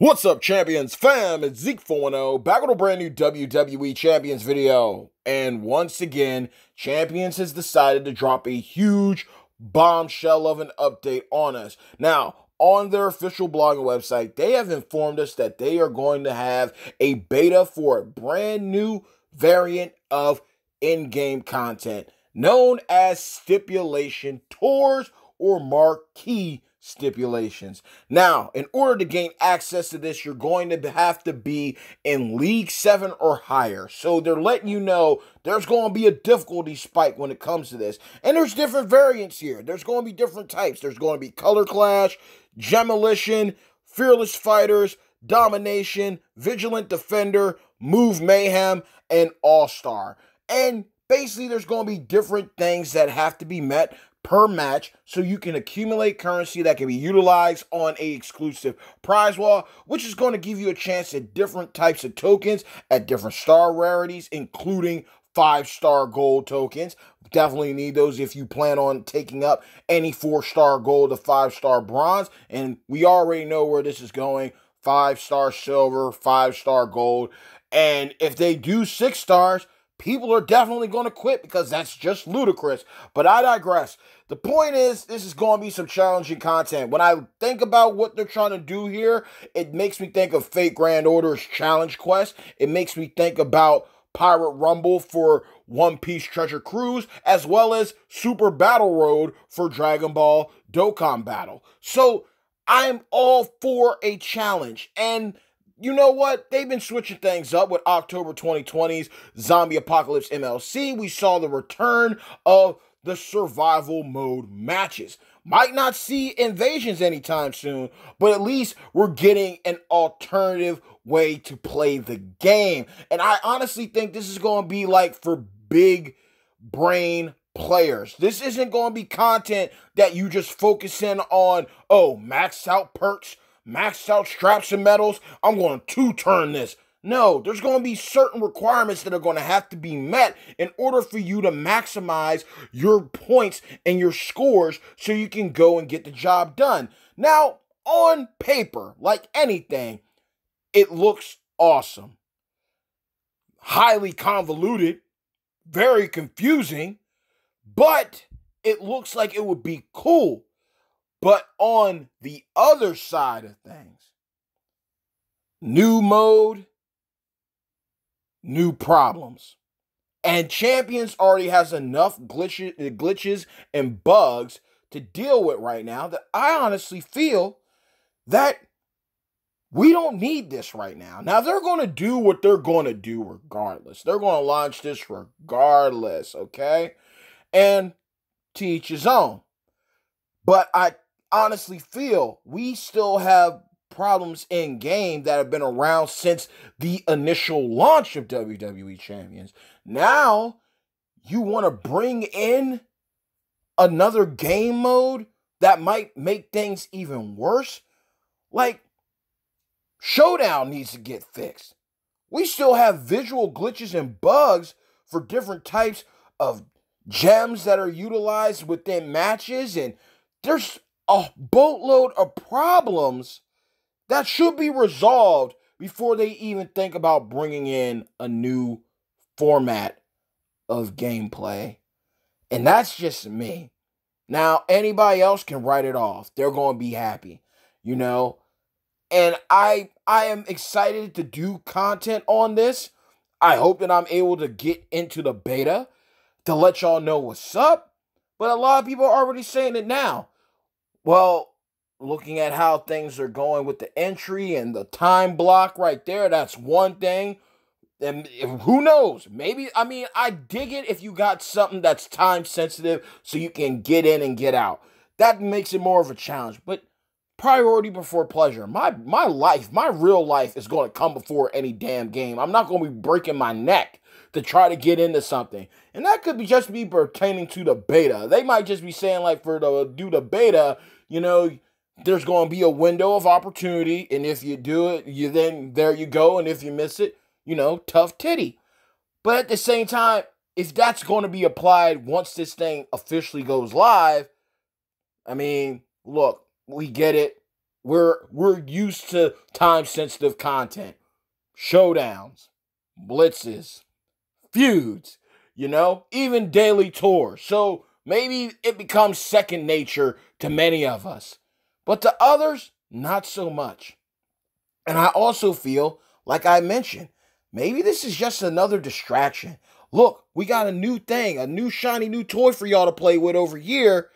What's up, champions fam? It's Zeke410 back with a brand new WWE Champions video. And once again, Champions has decided to drop a huge bombshell of an update on us. Now, on their official blogging website, they have informed us that they are going to have a beta for a brand new variant of in game content known as Stipulation Tours or Marquee stipulations. Now, in order to gain access to this, you're going to have to be in League 7 or higher. So they're letting you know there's going to be a difficulty spike when it comes to this. And there's different variants here. There's going to be different types. There's going to be Color Clash, Demolition, Fearless Fighters, Domination, Vigilant Defender, Move Mayhem, and All Star. And basically, there's going to be different things that have to be met per match so you can accumulate currency that can be utilized on a exclusive prize wall which is going to give you a chance at different types of tokens at different star rarities including five star gold tokens. Definitely need those if you plan on taking up any four star gold to five star bronze. And we already know where this is going. Five star silver five star gold. And if they do six stars people are definitely going to quit because that's just ludicrous. But I digress. The point is, this is going to be some challenging content. When I think about what they're trying to do here, it makes me think of Fate Grand Order's Challenge Quest. It makes me think about Pirate Rumble for One Piece Treasure Cruise, as well as Super Battle Road for Dragon Ball Dokkan Battle. So I'm all for a challenge. And you know what? They've been switching things up with October 2020's Zombie Apocalypse MLC. We saw the return of the survival mode matches. Might not see invasions anytime soon, but at least we're getting an alternative way to play the game. And I honestly think this is going to be like for big brain players. This isn't going to be content that you just focus in on, oh, max out perks maxed out straps and medals. I'm going to turn this. No, there's going to be certain requirements that are going to have to be met in order for you to maximize your points and your scores so you can go and get the job done. Now, on paper, like anything, it looks awesome. Highly convoluted, very confusing, but it looks like it would be cool. But on the other side of things, new mode, new problems. And Champions already has enough glitches, uh, glitches and bugs to deal with right now that I honestly feel that we don't need this right now. Now, they're going to do what they're going to do regardless. They're going to launch this regardless, okay? And teach his own. But I honestly feel we still have problems in game that have been around since the initial launch of WWE Champions. Now, you want to bring in another game mode that might make things even worse? Like, Showdown needs to get fixed. We still have visual glitches and bugs for different types of gems that are utilized within matches, and there's a boatload of problems that should be resolved before they even think about bringing in a new format of gameplay. And that's just me. Now, anybody else can write it off. They're going to be happy, you know? And I I am excited to do content on this. I hope that I'm able to get into the beta to let y'all know what's up. But a lot of people are already saying it now. Well, looking at how things are going with the entry and the time block right there, that's one thing. And who knows? Maybe, I mean, I dig it if you got something that's time sensitive so you can get in and get out. That makes it more of a challenge. But priority before pleasure. My my life, my real life is going to come before any damn game. I'm not going to be breaking my neck to try to get into something. And that could be just be pertaining to the beta. They might just be saying like for the do the beta, you know, there's going to be a window of opportunity and if you do it, you then there you go and if you miss it, you know, tough titty. But at the same time, if that's going to be applied once this thing officially goes live, I mean, look, we get it. We're we're used to time sensitive content, showdowns, blitzes, feuds, you know, even daily tours. So maybe it becomes second nature to many of us, but to others, not so much. And I also feel, like I mentioned, maybe this is just another distraction. Look, we got a new thing, a new shiny new toy for y'all to play with over here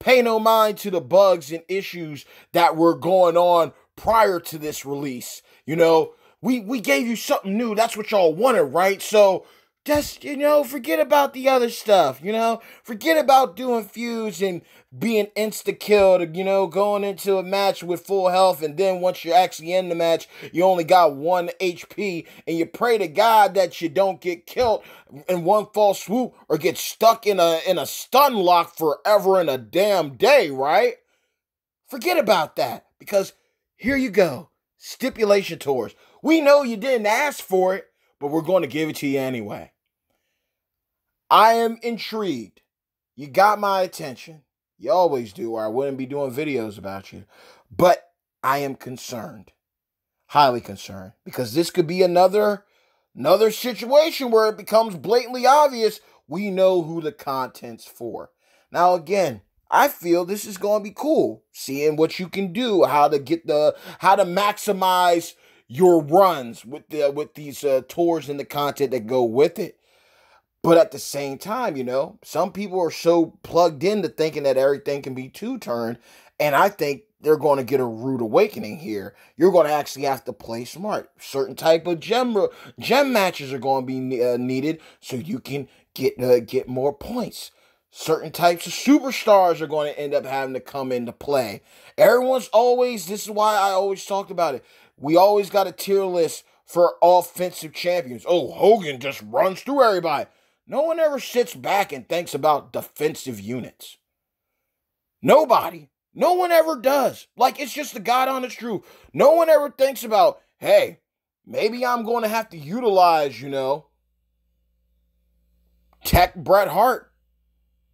pay no mind to the bugs and issues that were going on prior to this release. You know, we we gave you something new. That's what y'all wanted, right? So just you know forget about the other stuff you know? Forget about doing feuds and being insta killed you know going into a match with full health and then once you're actually in the match you only got one hp and you pray to god that you don't get killed in one fall swoop or get stuck in a in a stun lock forever in a damn day right? Forget about that because here you go. Stipulation tours. We know you didn't ask for it but we're going to give it to you anyway. I am intrigued. You got my attention. You always do, or I wouldn't be doing videos about you. But I am concerned. Highly concerned. Because this could be another another situation where it becomes blatantly obvious we know who the content's for. Now again, I feel this is going to be cool. Seeing what you can do, how to get the how to maximize your runs with the with these uh, tours and the content that go with it. But at the same time, you know, some people are so plugged into thinking that everything can be two turned, and I think they're going to get a rude awakening here. You're going to actually have to play smart. Certain type of gem gem matches are going to be uh, needed so you can get uh, get more points. Certain types of superstars are going to end up having to come into play. Everyone's always, this is why I always talked about it. We always got a tier list for offensive champions. Oh, Hogan just runs through everybody. No one ever sits back and thinks about defensive units. Nobody. No one ever does. Like, it's just the God honest truth. No one ever thinks about, hey, maybe I'm going to have to utilize, you know, Tech Bret Hart,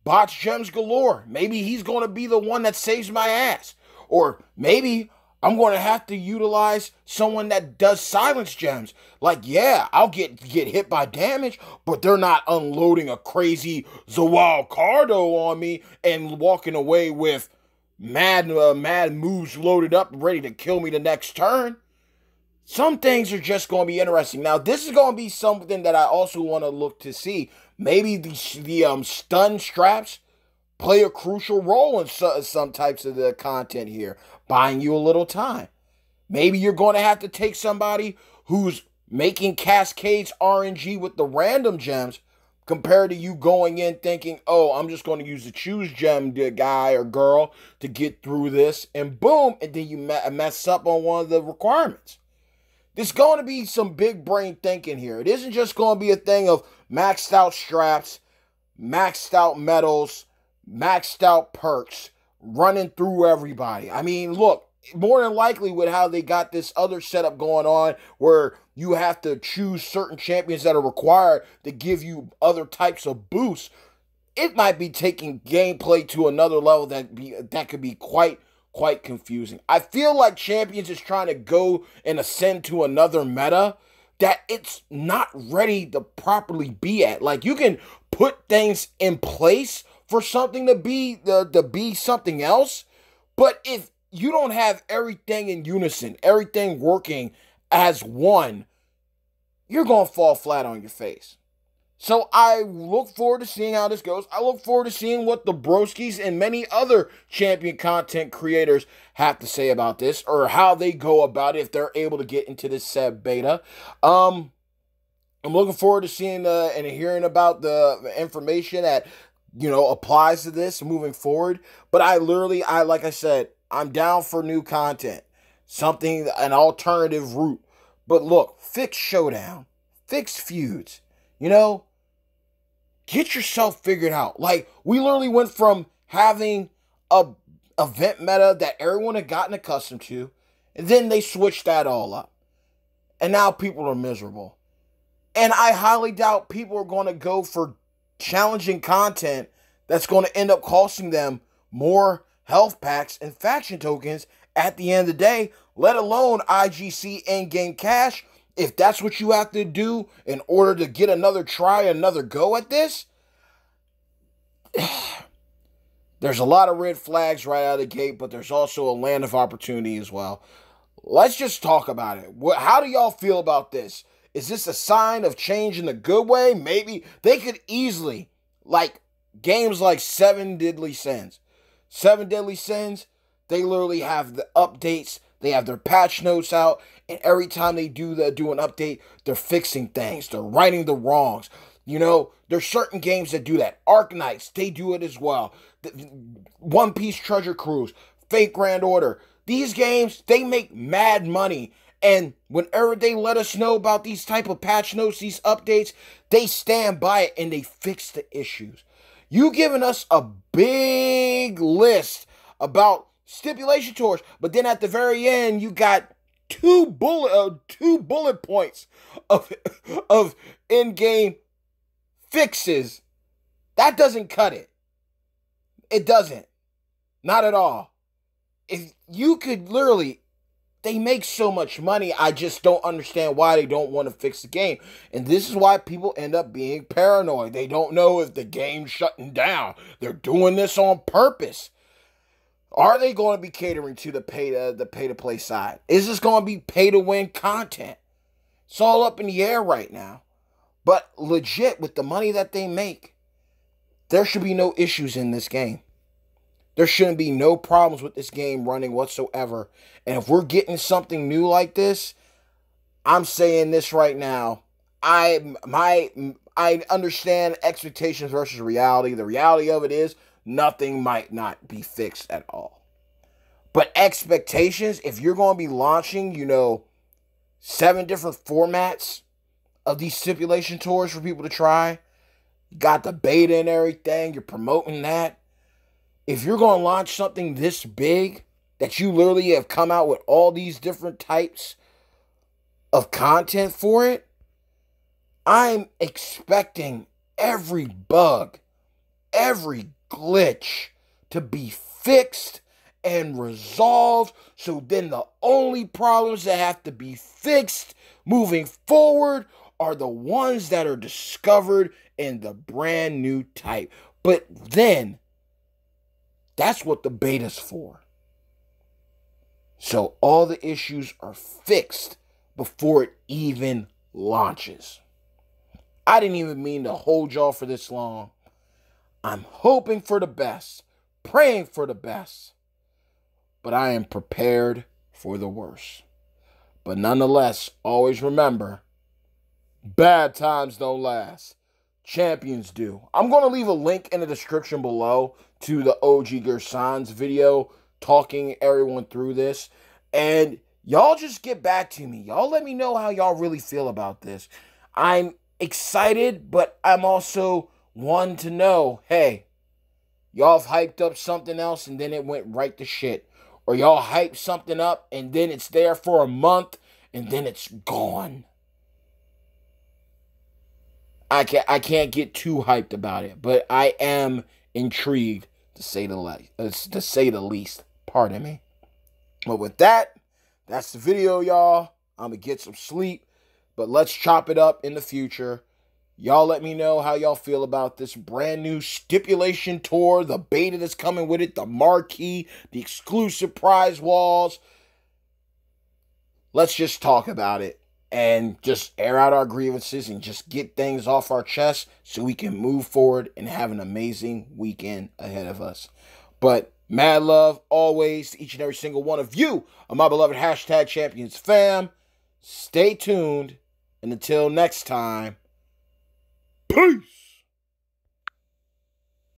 Botch Gems Galore. Maybe he's going to be the one that saves my ass. Or maybe I'm going to have to utilize someone that does silence gems. Like, yeah, I'll get get hit by damage, but they're not unloading a crazy Zawal Cardo on me and walking away with mad uh, mad moves loaded up, ready to kill me the next turn. Some things are just going to be interesting. Now, this is going to be something that I also want to look to see. Maybe the the um stun straps play a crucial role in some types of the content here, buying you a little time. Maybe you're going to have to take somebody who's making cascades RNG with the random gems compared to you going in thinking, oh, I'm just going to use the choose gem guy or girl to get through this, and boom, and then you mess up on one of the requirements. There's going to be some big brain thinking here. It isn't just going to be a thing of maxed out straps, maxed out medals, maxed out perks, running through everybody. I mean, look, more than likely with how they got this other setup going on where you have to choose certain champions that are required to give you other types of boosts it might be taking gameplay to another level that be that could be quite quite confusing i feel like champions is trying to go and ascend to another meta that it's not ready to properly be at like you can put things in place for something to be the to be something else. But if you don't have everything in unison, everything working as one, you're going to fall flat on your face. So I look forward to seeing how this goes. I look forward to seeing what the Broskis and many other champion content creators have to say about this or how they go about it if they're able to get into this beta. Um I'm looking forward to seeing uh, and hearing about the information that you know, applies to this moving forward. But I literally, I like I said, I'm down for new content, something, an alternative route. But look, fix Showdown, fix feuds, you know, get yourself figured out. Like, we literally went from having a event meta that everyone had gotten accustomed to, and then they switched that all up. And now people are miserable. And I highly doubt people are going to go for challenging content that's going to end up costing them more health packs and faction tokens at the end of the day, let alone IGC in game cash. If that's what you have to do in order to get another try, another go at this, there's a lot of red flags right out of the gate, but there's also a land of opportunity as well. Let's just talk about it. How do y'all feel about this? Is this a sign of change in a good way? Maybe they could easily, like games like Seven Deadly Sins. Seven Deadly Sins, they literally have the updates, they have their patch notes out, and every time they do the do an update, they're fixing things, they're righting the wrongs. You know, there's certain games that do that. Arknights, they do it as well. One Piece Treasure Cruise, Fate Grand Order. These games, they make mad money. And whenever they let us know about these type of patch notes, these updates, they stand by it and they fix the issues. You giving us a big list about stipulation tours, but then at the very end you got two bullet uh, two bullet points of of in-game fixes. That doesn't cut it. It doesn't. Not at all. If you could literally they make so much money. I just don't understand why they don't want to fix the game. And this is why people end up being paranoid. They don't know if the game's shutting down. They're doing this on purpose. Are they going to be catering to the pay to the pay to play side? Is this going to be pay to win content? It's all up in the air right now. But legit with the money that they make, there should be no issues in this game. There shouldn't be no problems with this game running whatsoever. And if we're getting something new like this, I'm saying this right now. I my I understand expectations versus reality. The reality of it is nothing might not be fixed at all. But expectations, if you're going to be launching, you know, seven different formats of these stipulation tours for people to try, you got the beta and everything, you're promoting that if you're going to launch something this big that you literally have come out with all these different types of content for it, I'm expecting every bug, every glitch to be fixed and resolved. So then the only problems that have to be fixed moving forward are the ones that are discovered in the brand new type. But then that's what the beta's for. So all the issues are fixed before it even launches. I didn't even mean to hold y'all for this long. I'm hoping for the best, praying for the best, but I am prepared for the worst. But nonetheless, always remember bad times don't last. Champions do. I'm going to leave a link in the description below to the OG Guersan's video talking everyone through this. And y'all just get back to me. Y'all let me know how y'all really feel about this. I'm excited, but I'm also one to know, hey, y'all have hyped up something else and then it went right to shit. Or y'all hyped something up and then it's there for a month and then it's gone. I can't I can't get too hyped about it, but I am intrigued to say the least. Uh, to say the least. Pardon me. But with that, that's the video, y'all. I'm gonna get some sleep, but let's chop it up in the future. Y'all let me know how y'all feel about this brand new stipulation tour, the beta that's coming with it, the marquee, the exclusive prize walls. Let's just talk about it and just air out our grievances and just get things off our chest so we can move forward and have an amazing weekend ahead of us. But mad love always to each and every single one of you, my beloved hashtag champions fam. Stay tuned, and until next time, peace.